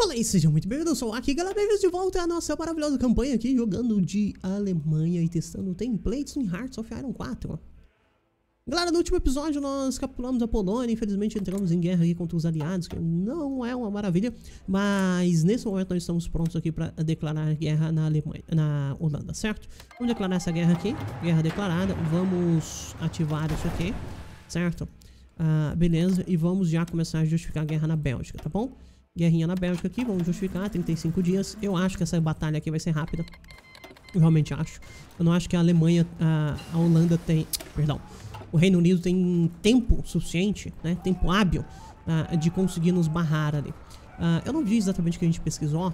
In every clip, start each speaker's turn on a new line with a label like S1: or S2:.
S1: Olá e sejam muito bem-vindos, eu sou aqui galera, bem-vindos de volta à nossa maravilhosa campanha aqui, jogando de Alemanha e testando templates em Hearts of Iron 4 Galera, no último episódio nós capturamos a Polônia, infelizmente entramos em guerra aqui contra os aliados, que não é uma maravilha Mas nesse momento nós estamos prontos aqui para declarar guerra na Alemanha, na Holanda, certo? Vamos declarar essa guerra aqui, guerra declarada, vamos ativar isso aqui, certo? Ah, beleza, e vamos já começar a justificar a guerra na Bélgica, tá bom? Guerrinha na Bélgica aqui, vamos justificar, 35 dias. Eu acho que essa batalha aqui vai ser rápida. Eu realmente acho. Eu não acho que a Alemanha, a, a Holanda tem... Perdão. O Reino Unido tem tempo suficiente, né? Tempo hábil uh, de conseguir nos barrar ali. Uh, eu não vi exatamente o que a gente pesquisou.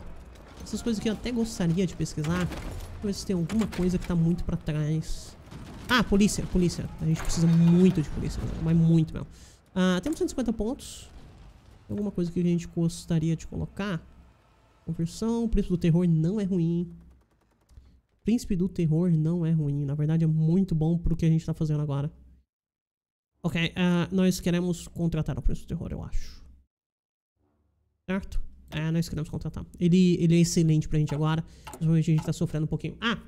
S1: Essas coisas que eu até gostaria de pesquisar. Ver se tem alguma coisa que tá muito pra trás. Ah, polícia, polícia. A gente precisa muito de polícia, mas muito mesmo. Uh, temos 150 pontos alguma coisa que a gente gostaria de colocar? Conversão, Príncipe do Terror não é ruim. Príncipe do Terror não é ruim. Na verdade, é muito bom pro que a gente tá fazendo agora. Ok, uh, nós queremos contratar o Príncipe do Terror, eu acho. Certo? É, nós queremos contratar. Ele, ele é excelente pra gente agora. Principalmente a gente tá sofrendo um pouquinho. Ah!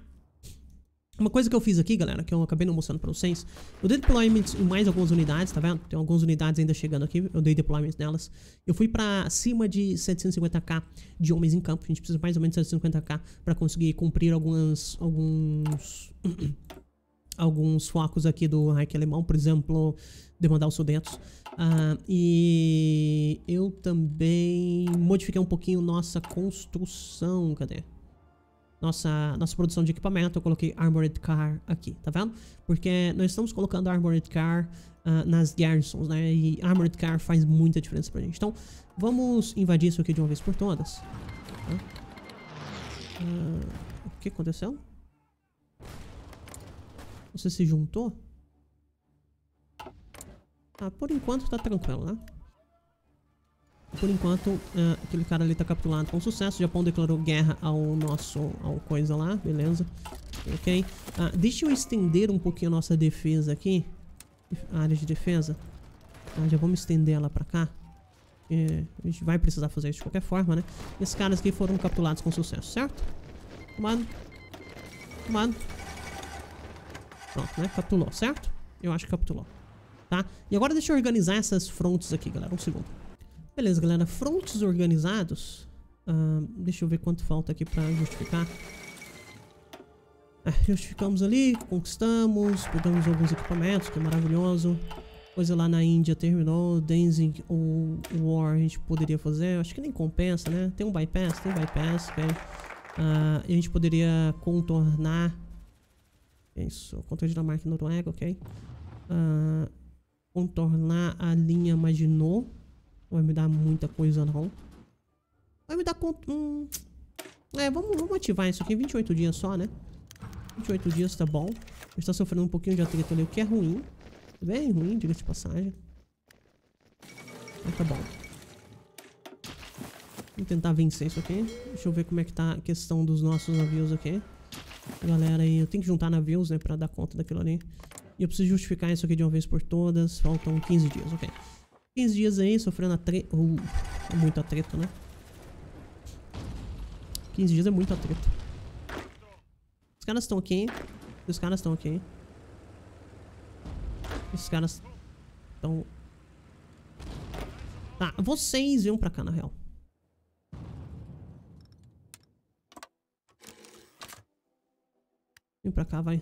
S1: Uma coisa que eu fiz aqui, galera, que eu acabei não mostrando pra vocês, eu dei deployment em mais algumas unidades, tá vendo? Tem algumas unidades ainda chegando aqui, eu dei deployment nelas. Eu fui pra cima de 750k de homens em campo, a gente precisa mais ou menos de 750k pra conseguir cumprir algumas, alguns... alguns focos aqui do Reich alemão, por exemplo, demandar os Sudetos. Uh, e eu também modifiquei um pouquinho nossa construção, cadê? Nossa, nossa produção de equipamento, eu coloquei Armored Car aqui, tá vendo? Porque nós estamos colocando Armored Car uh, nas garrisons, né? E Armored Car faz muita diferença pra gente. Então, vamos invadir isso aqui de uma vez por todas. Uh, o que aconteceu? Você se juntou? Ah, por enquanto tá tranquilo, né? Por enquanto, uh, aquele cara ali tá capturado com sucesso. O Japão declarou guerra ao nosso ao coisa lá, beleza. Ok. Uh, deixa eu estender um pouquinho a nossa defesa aqui. A área de defesa. Uh, já vamos estender ela pra cá. a gente vai precisar fazer isso de qualquer forma, né? Esses caras aqui foram capturados com sucesso, certo? Tomado. Tomado. Pronto, né? Capturou, certo? Eu acho que capturou. Tá? E agora deixa eu organizar essas frontes aqui, galera. Um segundo. Beleza, galera. Frontes organizados. Uh, deixa eu ver quanto falta aqui pra justificar. Ah, justificamos ali, conquistamos, pegamos alguns equipamentos, que é maravilhoso. Coisa lá na Índia terminou. Danzig ou War a gente poderia fazer. Acho que nem compensa, né? Tem um bypass, tem bypass, ok. Uh, a gente poderia contornar. Isso, contra a Dinamarca e Noruega, ok. Uh, contornar a linha Maginot. Não vai me dar muita coisa, não. Vai me dar... Hum, é, vamos, vamos ativar isso aqui. 28 dias só, né? 28 dias tá bom. A gente tá sofrendo um pouquinho de atrito ali, o que é ruim. Bem ruim, diga de passagem. Mas tá bom. Vamos tentar vencer isso aqui. Deixa eu ver como é que tá a questão dos nossos navios aqui. Galera, aí eu tenho que juntar navios, né, pra dar conta daquilo ali. E eu preciso justificar isso aqui de uma vez por todas. Faltam 15 dias, ok. 15 dias aí sofrendo atrito. Uh, é muito atrito, né? 15 dias é muito atrito. Os caras estão aqui. Os caras estão aqui. Os caras estão... Tá, vocês vêm pra cá, na real. Vem pra cá, vai.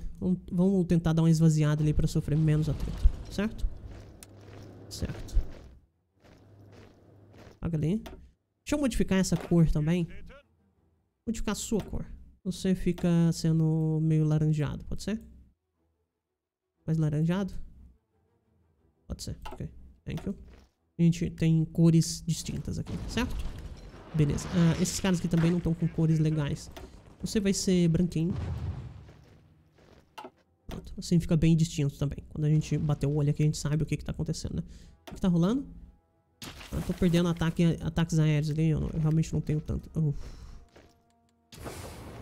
S1: Vamos, tentar dar uma esvaziada ali pra sofrer menos atrito. Certo? Certo. Apaga ali. Deixa eu modificar essa cor também. Modificar a sua cor. Você fica sendo meio laranjado, pode ser? Mais laranjado? Pode ser, ok. Thank you. A gente tem cores distintas aqui, certo? Beleza. Uh, esses caras aqui também não estão com cores legais. Você vai ser branquinho. Pronto. Assim fica bem distinto também. Quando a gente bater o olho aqui, a gente sabe o que, que tá acontecendo, né? O que tá rolando? Eu tô perdendo ataque, ataques aéreos ali. Eu, não, eu realmente não tenho tanto. Uf.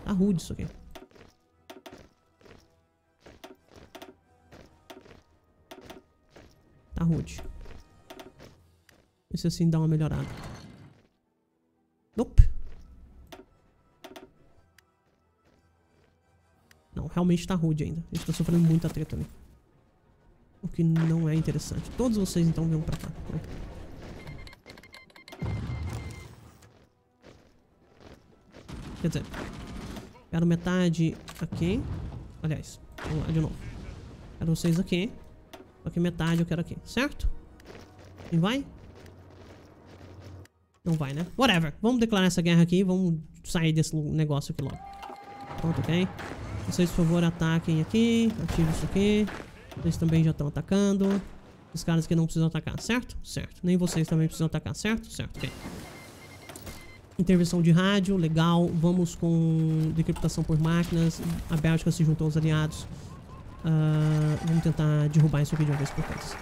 S1: Tá rude isso aqui. Tá rude. Esse assim dá uma melhorada. Nope. Não, realmente tá rude ainda. A gente tá sofrendo muita treta ali. O que não é interessante. Todos vocês então venham pra cá. Quer dizer, quero metade aqui. Aliás, vamos lá de novo. Quero vocês aqui. Só que metade eu quero aqui, certo? E vai? Não vai, né? Whatever. Vamos declarar essa guerra aqui vamos sair desse negócio aqui logo. Pronto, ok? Vocês, por favor, ataquem aqui. Ativem isso aqui. Vocês também já estão atacando. Os caras que não precisam atacar, certo? Certo. Nem vocês também precisam atacar, certo? Certo, ok. Intervenção de rádio, legal. Vamos com decriptação por máquinas. A Bélgica se juntou aos aliados. Uh, vamos tentar derrubar isso aqui de uma vez por todas.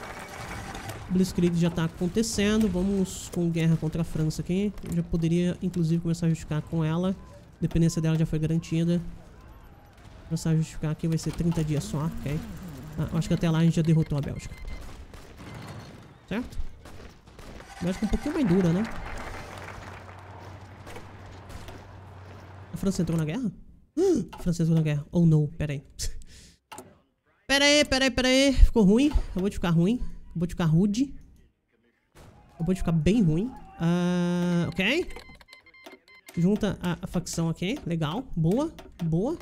S1: Blitzkrieg já está acontecendo. Vamos com guerra contra a França aqui. Eu já poderia, inclusive, começar a justificar com ela. A dependência dela já foi garantida. Começar a justificar aqui vai ser 30 dias só, ok? Ah, acho que até lá a gente já derrotou a Bélgica. Certo? A Bélgica é um pouquinho mais dura, né? França entrou na guerra? a França entrou na guerra. Oh, não. Pera aí. pera aí, pera aí, pera aí. Ficou ruim. Acabou de ficar ruim. Acabou de ficar rude. Acabou de ficar bem ruim. Uh, ok. Junta a, a facção aqui. Legal. Boa. Boa.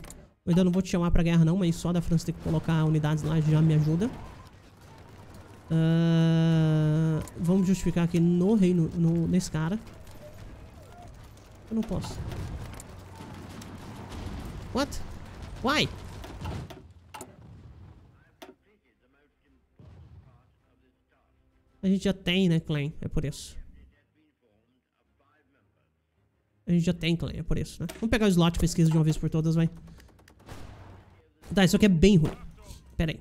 S1: Eu ainda não vou te chamar pra guerra não, mas só da França ter que colocar unidades lá já me ajuda. Uh, vamos justificar aqui no reino, no, nesse cara. Eu não posso. What? Why? A gente já tem, né, clan? É por isso. A gente já tem clan, é por isso, né? Vamos pegar o slot de pesquisa de uma vez por todas, vai. Tá, isso aqui é bem ruim. Pera aí.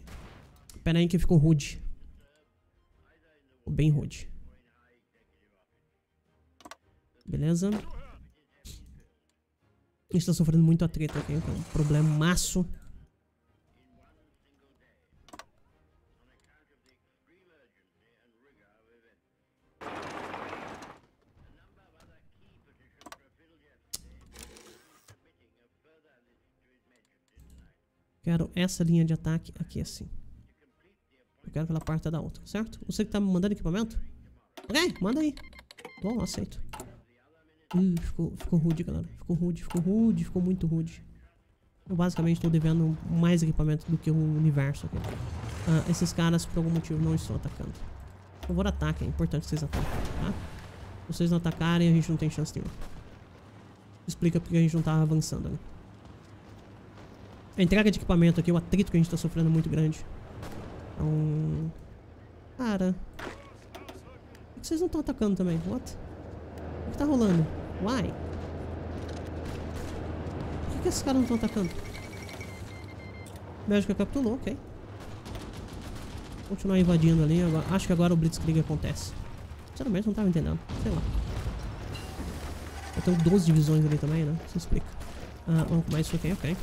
S1: Pera aí que ficou rude. Ficou bem rude. Beleza. A gente tá sofrendo muito atrito aqui, então. Problemaço. Quero essa linha de ataque aqui assim. Eu quero que ela parta da outra, certo? Você que tá me mandando equipamento? Ok, manda aí. Bom, aceito. Ih, ficou, ficou rude, galera. Ficou rude, ficou rude, ficou muito rude. Eu basicamente estou devendo mais equipamento do que o universo aqui. Ah, esses caras, por algum motivo, não estão atacando. Por favor, ataquem. É importante que vocês ataquem, tá? Se vocês não atacarem, a gente não tem chance nenhuma. Explica porque a gente não tá avançando ali. A entrega de equipamento aqui, o atrito que a gente tá sofrendo é muito grande. Então... Cara... Por que vocês não estão atacando também? What? O que tá rolando? Why? Por que, que esses caras não estão atacando? Bélgica capturou, ok. Continuar invadindo ali. Agora, acho que agora o Blitzkrieg acontece. Sinceramente, não tava entendendo. Sei lá. Eu tenho 12 divisões ali também, né? Isso explica. Ah, vamos com mais isso aqui, ok.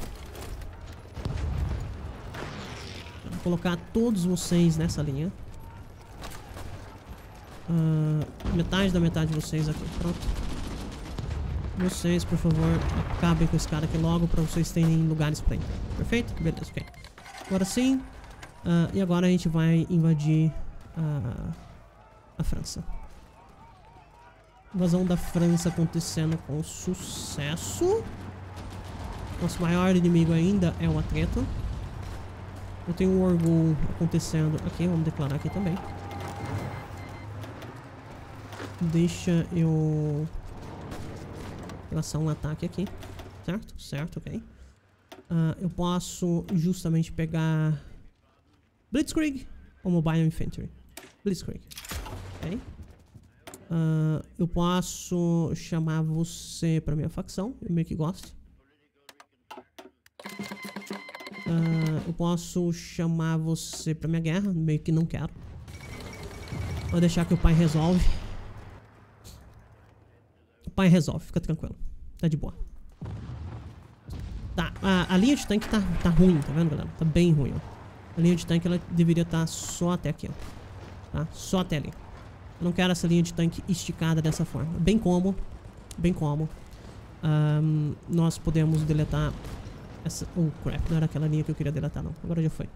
S1: colocar todos vocês nessa linha. Uh, metade da metade de vocês aqui, pronto. Vocês, por favor, acabem com esse cara aqui logo pra vocês terem lugares pra ir. Perfeito? Beleza, ok. Agora sim. Uh, e agora a gente vai invadir uh, a França. Invasão da França acontecendo com sucesso. Nosso maior inimigo ainda é o Atreto. Eu tenho um orgulho acontecendo aqui, vamos declarar aqui também. Deixa eu lançar um ataque aqui, certo? Certo, ok. Uh, eu posso justamente pegar Blitzkrieg ou Mobile Infantry. Blitzkrieg, ok. Uh, eu posso chamar você para minha facção, eu meio que gosto. Uh, eu posso chamar você pra minha guerra, meio que não quero. Vou deixar que o pai resolve. Pai resolve, fica tranquilo. Tá de boa. Tá, a, a linha de tanque tá, tá ruim, tá vendo, galera? Tá bem ruim, ó. A linha de tanque, ela deveria estar tá só até aqui, ó. Tá? Só até ali. Eu não quero essa linha de tanque esticada dessa forma. Bem como bem como. Um, nós podemos deletar essa... Oh, crap, não era aquela linha que eu queria deletar, não. Agora já foi.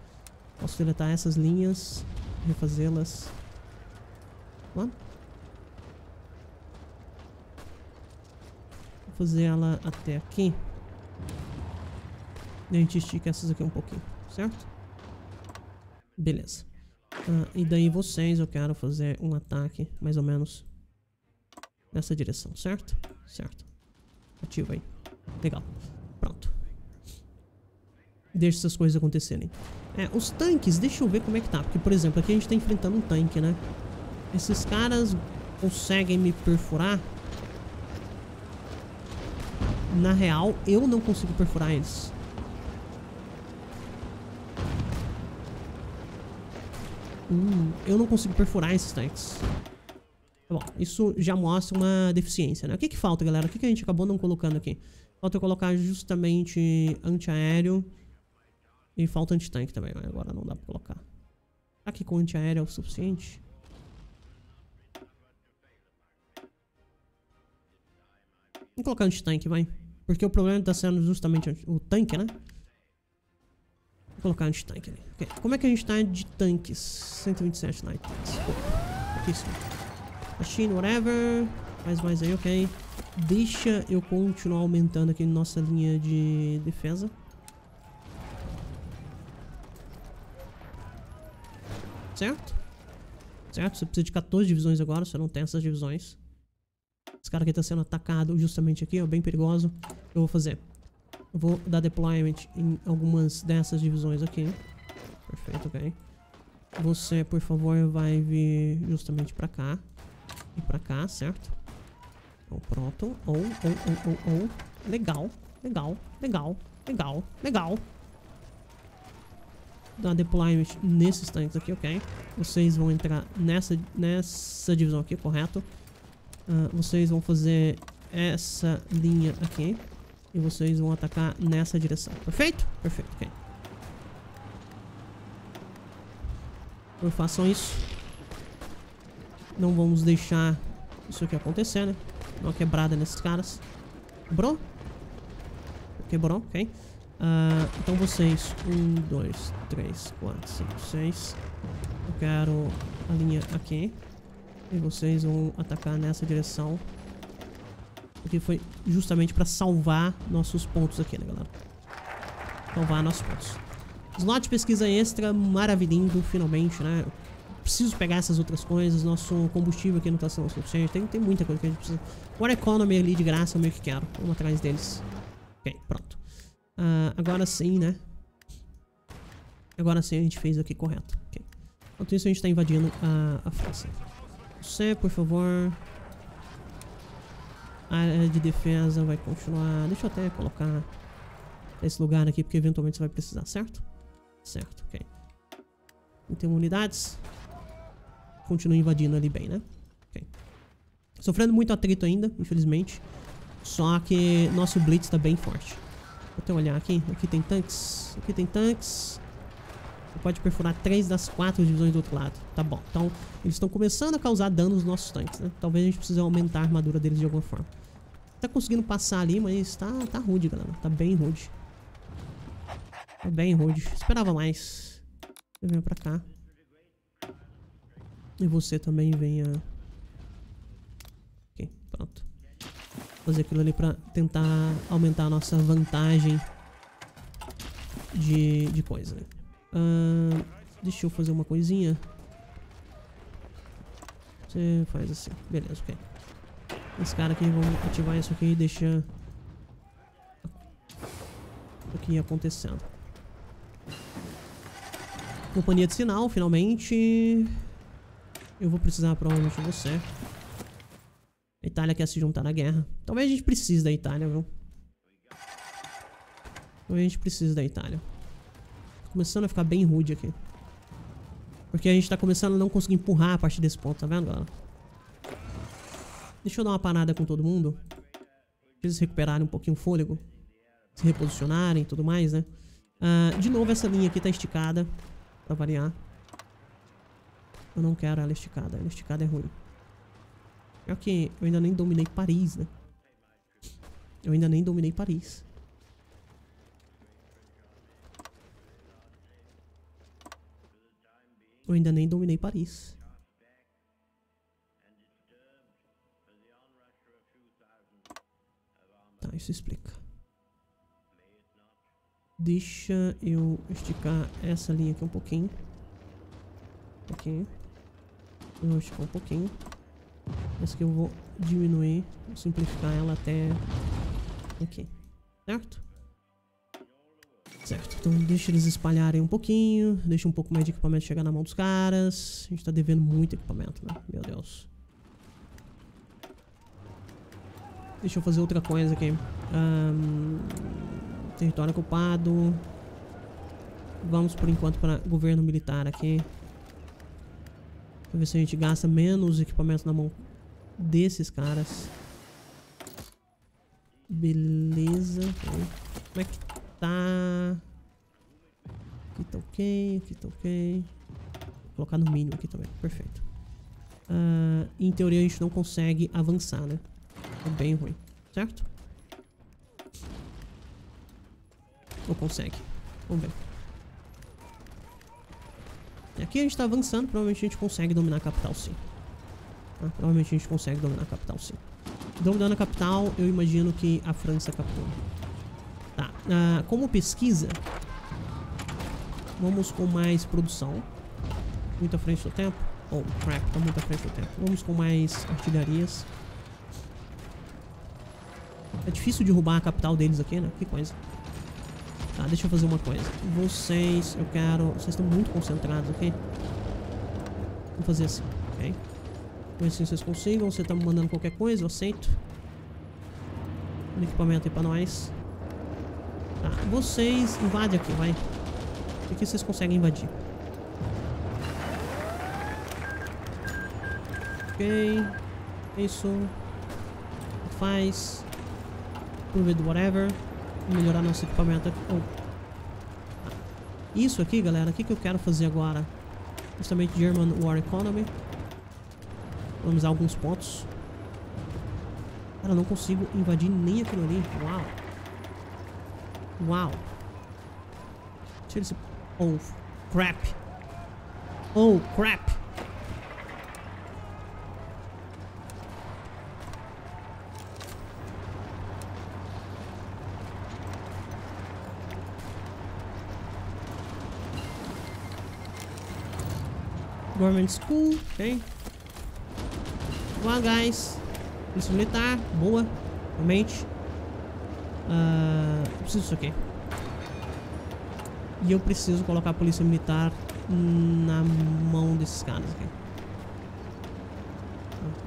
S1: Posso deletar essas linhas, refazê-las. Vou fazer ela até aqui. E a gente estica essas aqui um pouquinho, certo? Beleza. Ah, e daí vocês, eu quero fazer um ataque, mais ou menos, nessa direção, certo? Certo. Ativa aí. Legal. Pronto. Deixa essas coisas acontecerem. É, os tanques, deixa eu ver como é que tá. Porque, por exemplo, aqui a gente tá enfrentando um tanque, né? Esses caras conseguem me perfurar. Na real, eu não consigo perfurar eles. Hum, eu não consigo perfurar esses tanques. Tá bom, isso já mostra uma deficiência, né? O que que falta, galera? O que que a gente acabou não colocando aqui? Falta colocar justamente antiaéreo e falta antitanque também, mas agora não dá pra colocar. Será que com antiaéreo é o suficiente? Vamos colocar antitanque, vai. Porque o problema tá sendo justamente o tanque, né? Vou colocar anti-tanque ali. Okay. Como é que a gente tá de tanques? 127 night tanks. Pouquíssimo. Machine, whatever. Mais mais aí, ok. Deixa eu continuar aumentando aqui nossa linha de defesa. Certo? Certo? Você precisa de 14 divisões agora, você não tem essas divisões. Esse cara aqui tá sendo atacado justamente aqui, ó, bem perigoso. Eu vou fazer eu vou dar deployment em algumas dessas divisões aqui. Perfeito, ok. Você, por favor, vai vir justamente pra cá. E pra cá, certo? Pronto. Ou, ou, ou, ou, ou. Legal, legal, legal, legal, legal. Dar deployment nesses tanques aqui, ok. Vocês vão entrar nessa, nessa divisão aqui, correto? Uh, vocês vão fazer essa linha aqui. E vocês vão atacar nessa direção. Perfeito? Perfeito, ok. Então façam isso. Não vamos deixar isso aqui acontecer, né? Dá uma quebrada nesses caras. Quebrou? Quebrou, ok. Uh, então vocês, um, dois, três, quatro, cinco, seis. Eu quero a linha aqui. E vocês vão atacar nessa direção. Porque foi justamente para salvar nossos pontos aqui, né, galera? Salvar nossos pontos. Slot de pesquisa extra, maravilhoso, finalmente, né? Preciso pegar essas outras coisas, nosso combustível aqui não tá sendo suficiente, tem, tem muita coisa que a gente precisa. War Economy ali de graça, eu meio que quero. Vamos atrás deles. Ok, pronto. Uh, agora sim, né? Agora sim a gente fez aqui correto. Ok. Enquanto isso a gente tá invadindo a, a França. Você, por favor, a área de defesa vai continuar... Deixa eu até colocar esse lugar aqui, porque eventualmente você vai precisar, certo? Certo, ok. Tem unidades. Continua invadindo ali bem, né? Ok. Sofrendo muito atrito ainda, infelizmente. Só que nosso Blitz está bem forte. Vou até olhar aqui. Aqui tem tanques. Aqui tem tanques. Você pode perfurar três das quatro divisões do outro lado. Tá bom. Então, eles estão começando a causar danos nos nossos tanques, né? Talvez a gente precise aumentar a armadura deles de alguma forma. Tá conseguindo passar ali, mas tá, tá rude, galera. Tá bem rude. Tá bem rude. Esperava mais. Você venha pra cá. E você também venha... Ok, pronto. Fazer aquilo ali pra tentar aumentar a nossa vantagem de, de coisa. Uh, deixa eu fazer uma coisinha. Você faz assim. Beleza, ok. Esse cara aqui, vamos ativar isso aqui e deixar aqui acontecendo. Companhia de sinal, finalmente. Eu vou precisar provavelmente de você. A Itália quer se juntar na guerra. Talvez a gente precise da Itália, viu? Talvez a gente precise da Itália. Começando a ficar bem rude aqui. Porque a gente tá começando a não conseguir empurrar a partir desse ponto, tá vendo, galera? Deixa eu dar uma parada com todo mundo. Pra eles recuperarem um pouquinho o fôlego. Se reposicionarem e tudo mais, né? Uh, de novo, essa linha aqui tá esticada. Pra variar. Eu não quero ela esticada. Ela esticada é ruim. É que eu ainda nem dominei Paris, né? Eu ainda nem dominei Paris. Eu ainda nem dominei Paris. Tá, isso explica. Deixa eu esticar essa linha aqui um pouquinho. Um pouquinho. Eu vou esticar um pouquinho. Essa aqui eu vou diminuir, vou simplificar ela até aqui. Certo? Certo, então deixa eles espalharem um pouquinho, deixa um pouco mais de equipamento chegar na mão dos caras. A gente tá devendo muito equipamento, né? Meu Deus. Deixa eu fazer outra coisa aqui. Um, território ocupado. Vamos por enquanto para governo militar aqui. Pra ver se a gente gasta menos equipamento na mão desses caras. Beleza. Como é que tá? Aqui tá ok, aqui tá ok. Vou colocar no mínimo aqui também. Perfeito. Uh, em teoria a gente não consegue avançar, né? É bem ruim. Certo? Ou consegue? Vamos ver. E aqui a gente tá avançando, provavelmente a gente consegue dominar a capital sim. Ah, provavelmente a gente consegue dominar a capital sim. Dominando a capital, eu imagino que a França captura. Tá, ah, como pesquisa, vamos com mais produção. Muito à frente do tempo. Oh, crap, tá muito à frente do tempo. Vamos com mais artilharias. É difícil derrubar a capital deles aqui, né? Que coisa. Tá, deixa eu fazer uma coisa. Vocês, eu quero... Vocês estão muito concentrados aqui. Vou fazer assim, ok? Ver se vocês consigam. Você tá me mandando qualquer coisa, eu aceito. Um equipamento aí pra nós. Tá, vocês invadem aqui, vai. O que vocês conseguem invadir? Ok. Isso. Faz. Prove whatever melhorar nosso equipamento aqui. Oh. Isso aqui, galera, o que, que eu quero fazer agora? Justamente German War Economy. Vamos usar alguns pontos. Cara, eu não consigo invadir nem aquilo ali. Uau. Uau. Tira esse... Oh, crap. Oh, crap. Government School, ok. Vamos guys. Polícia Militar, boa, realmente. Uh, preciso disso aqui. E eu preciso colocar a Polícia Militar na mão desses caras aqui.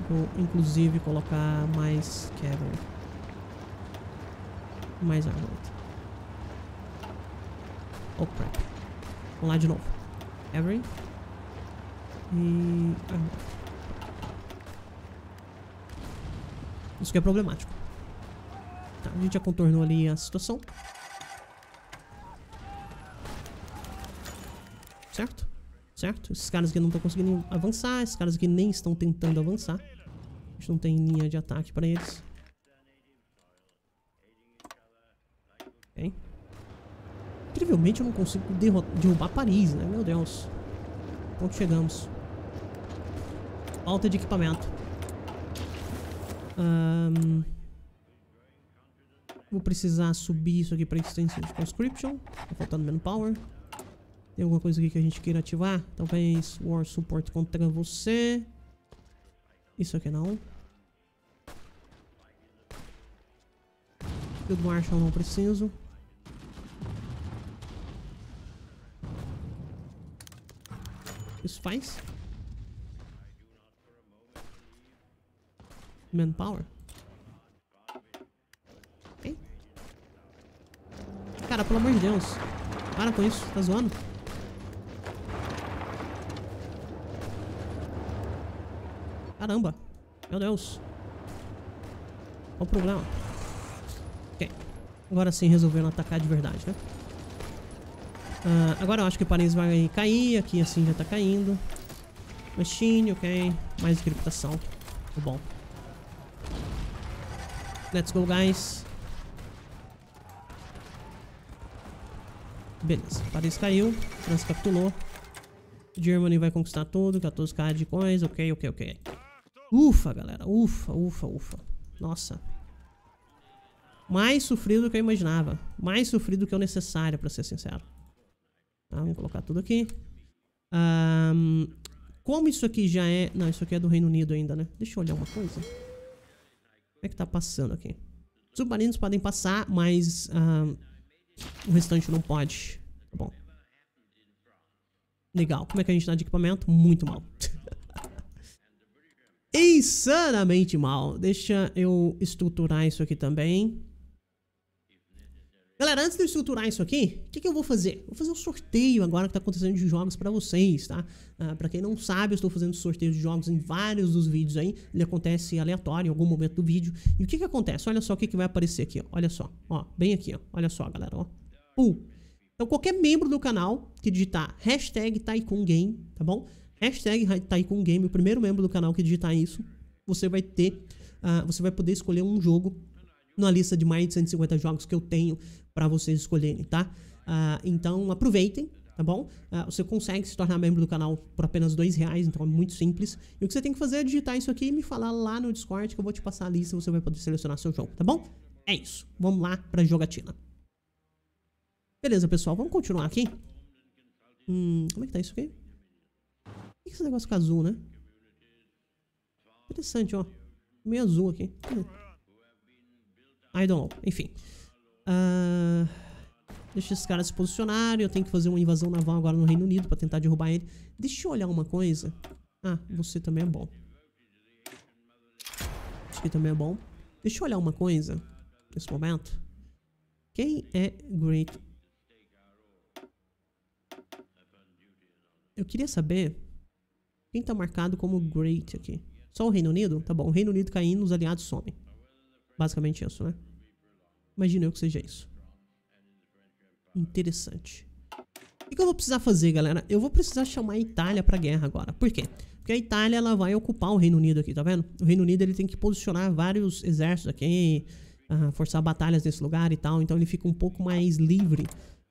S1: Vou, inclusive, colocar mais cavalry. Mais armamento. Oh, crap. Vamos lá de novo. Cavalry. E... Isso que é problemático. Tá, a gente já contornou ali a situação. Certo? Certo? Esses caras aqui não estão conseguindo avançar. Esses caras aqui nem estão tentando avançar. A gente não tem linha de ataque para eles. Ok. Incrivelmente eu não consigo derrubar Paris, né? Meu Deus. Onde chegamos? Falta de equipamento. Um, vou precisar subir isso aqui para extensão de conscription. Tá faltando manpower. Tem alguma coisa aqui que a gente queira ativar? Talvez War Support contra você. Isso aqui não. Field Marshal não preciso. Isso faz? Manpower. Okay. Cara, pelo amor de Deus. Para com isso, tá zoando? Caramba. Meu Deus. Qual o problema? Ok. Agora sim resolveram atacar de verdade, né? Uh, agora eu acho que o Paris vai cair. Aqui assim já tá caindo. Machine, ok. Mais encriptação. Tá bom. Let's go, guys. Beleza, Paris caiu, França capitulou. Germany vai conquistar tudo, 14k de coisa, ok, ok, ok. Ufa, galera, ufa, ufa, ufa. Nossa. Mais sofrido do que eu imaginava. Mais sofrido do que o necessário, pra ser sincero. Tá, vamos colocar tudo aqui. Um, como isso aqui já é... Não, isso aqui é do Reino Unido ainda, né? Deixa eu olhar uma coisa. Como é que tá passando aqui? Submarinos podem passar, mas um, o restante não pode. Tá bom. Legal. Como é que a gente tá de equipamento? Muito mal. Insanamente mal. Deixa eu estruturar isso aqui também. Galera, antes de eu estruturar isso aqui, o que, que, eu vou fazer? Vou fazer um sorteio agora que tá acontecendo de jogos pra vocês, tá? Ah, pra quem não sabe, eu estou fazendo sorteio de jogos em vários dos vídeos aí. Ele acontece aleatório em algum momento do vídeo. E o que que acontece? Olha só o que, que vai aparecer aqui, ó. Olha só, ó. Bem aqui, ó. Olha só, galera, ó. Pum. Então, qualquer membro do canal que digitar hashtag Game, tá bom? Hashtag Game, o primeiro membro do canal que digitar isso, você vai ter... Uh, você vai poder escolher um jogo numa lista de mais de 150 jogos que eu tenho para vocês escolherem, tá? Uh, então aproveitem, tá bom? Uh, você consegue se tornar membro do canal por apenas dois reais, então é muito simples. E o que você tem que fazer é digitar isso aqui e me falar lá no Discord que eu vou te passar a lista e você vai poder selecionar seu jogo, tá bom? É isso. Vamos lá pra jogatina. Beleza, pessoal. Vamos continuar aqui. Hum, como é que tá isso aqui? Por que esse negócio fica azul, né? Interessante, ó. Meio azul aqui. I don't know. Enfim. Deixa esses caras se posicionarem. Eu tenho que fazer uma invasão naval agora no Reino Unido pra tentar derrubar ele. Deixa eu olhar uma coisa. Ah, você também é bom. Isso aqui também é bom. Deixa eu olhar uma coisa. Nesse momento. Quem é Great? Eu queria saber quem tá marcado como Great aqui. Só o Reino Unido? Tá bom, o Reino Unido caindo, os aliados somem. Basicamente isso, né? Imagino eu que seja isso. Interessante. O que eu vou precisar fazer, galera? Eu vou precisar chamar a Itália pra guerra agora. Por quê? Porque a Itália, ela vai ocupar o Reino Unido aqui, tá vendo? O Reino Unido, ele tem que posicionar vários exércitos aqui, uh, forçar batalhas nesse lugar e tal. Então ele fica um pouco mais livre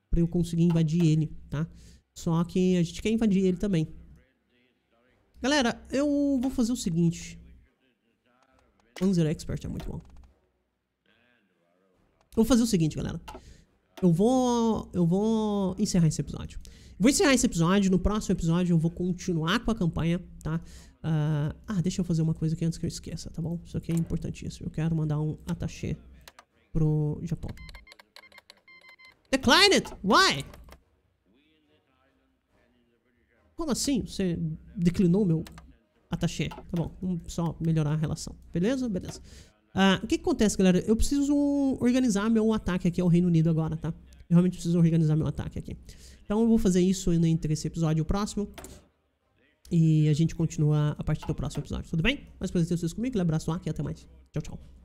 S1: pra eu conseguir invadir ele, tá? Só que a gente quer invadir ele também. Galera, eu vou fazer o seguinte. Panzer Expert é muito bom. Eu vou fazer o seguinte, galera. Eu vou, eu vou encerrar esse episódio. Vou encerrar esse episódio. No próximo episódio eu vou continuar com a campanha, tá? Uh, ah, deixa eu fazer uma coisa aqui antes que eu esqueça, tá bom? Isso aqui é importantíssimo. Eu quero mandar um attaché pro Japão. Decline it! Why? Como assim? Você declinou meu attaché? Tá bom, vamos só melhorar a relação. Beleza? Beleza. Uh, o que, que, acontece, galera? Eu preciso organizar meu ataque aqui ao Reino Unido agora, tá? Eu realmente preciso organizar meu ataque aqui. Então eu vou fazer isso entre esse episódio e o próximo. E a gente continua a partir do próximo episódio, tudo bem? Mais prazer ter vocês comigo. Um abraço lá e até mais. Tchau, tchau.